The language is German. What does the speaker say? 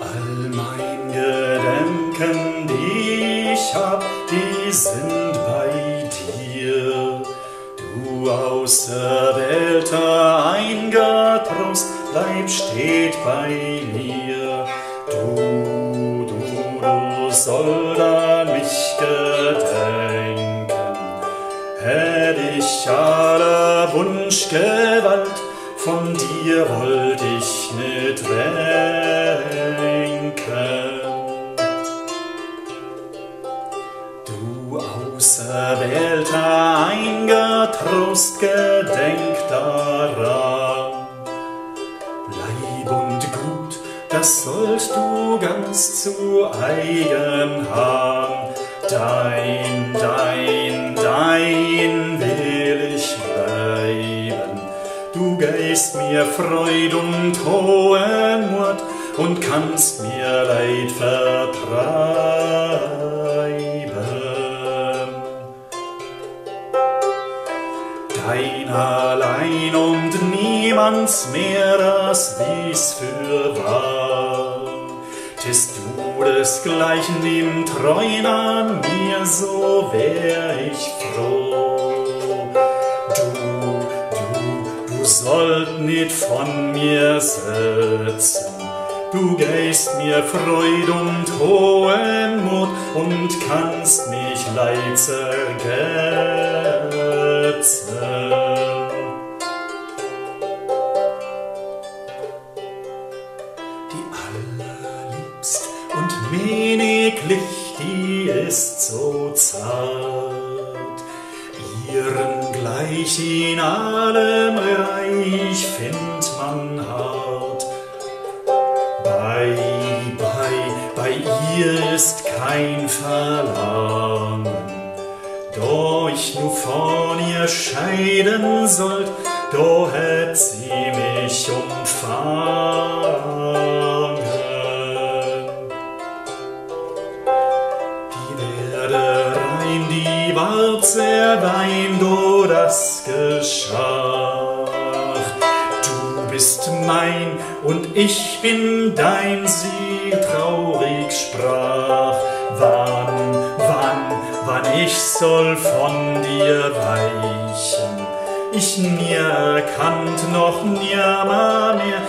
All mein Gedenken, die ich hab, die sind bei dir. Du Auserwählter, ein Getrost, bleib stets bei mir. Du, du, du sollst an mich gedenken, hätt ich aller Wunschgewalt, von dir wollt ich nicht renken. Du auserwählter, eingetrost, gedenk daran. Leib und Gut, das sollst du ganz zu eigen haben. Dein, dein Gehst mir Freud und hohen Mut und kannst mir Leid vertreiben. Dein allein und niemands mehr, das dies für wahr. Tist du desgleichen im Treuen an mir, so wär ich froh. Sollt nicht von mir sitzen. Du gehst mir Freud und hohen Mut und kannst mich leid zergetzen. Die allerliebst und meniglich, die ist so zart. Ihren gleich in allem Reich findt man hart. Bei, bei, bei ihr ist kein Verlangen. Da ich nur von ihr scheiden sollt, da hätt sie mich umfangen. Die Werde rein, die sehr wein, do das geschah. Bist mein und ich bin dein, sie traurig sprach. Wann, wann, wann ich soll von dir weichen? Ich nie erkannt, noch nimmer mehr